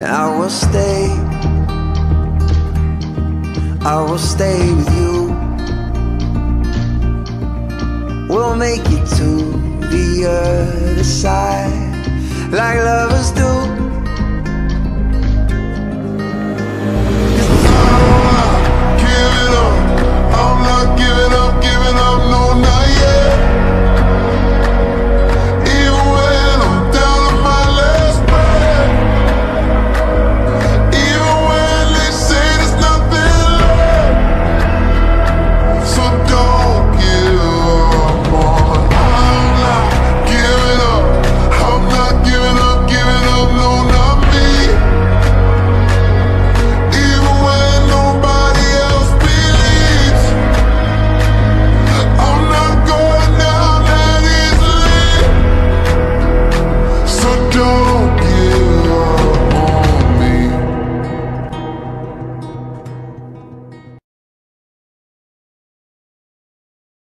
I will stay. I will stay with you. We'll make it to the other side. Like lovers do.